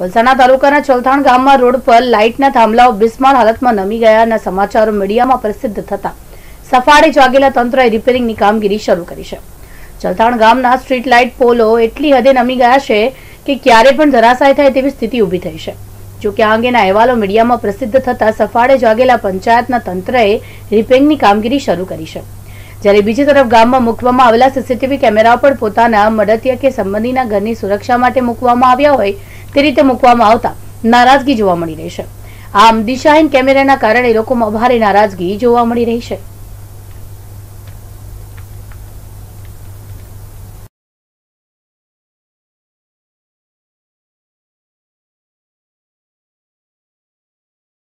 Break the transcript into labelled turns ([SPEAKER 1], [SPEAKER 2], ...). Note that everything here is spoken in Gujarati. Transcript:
[SPEAKER 1] વલસાડના તાલુકાના ચલથાણ ગામમાં રોડ પર લાઇટના થાંભલાઓ બિસ્માર હાલતમાં નમી ગયાના સમાચારો મીડિયામાં પ્રસિદ્ધ થતા. સફાળે જાગેલા તંત્રએ રિપેરિંગની કામગીરી શરૂ કરી છે. ચલથાણ ગામના સ્ટ્રીટ લાઇટ પોલો એટલી હદે નમી ગયા છે કે ક્યારે પણ ધરાશાય થાય તેવી સ્થિતિ ઊભી થઈ છે. જો કે આ અંગેના અહેવાલો મીડિયામાં પ્રસિદ્ધ થતા સફાળે જાગેલા પંચાયતના તંત્રએ રિપેરિંગની કામગીરી શરૂ કરી છે. જ્યારે બીજી તરફ ગામમાં મૂકવામાં આવેલા સીસીટીવી કેમેરા પર પોતાના મડતિયા કે સંબંધીના ઘરની સુરક્ષા માટે મૂકવામાં આવ્યા હોય તે રીતે મૂકવામાં આવતા નારાજગી જોવા મળી રહી છે. આમ દિશાહીન કેમેરાના કારણે લોકોમાં ભારે નારાજગી જોવા મળી રહી છે.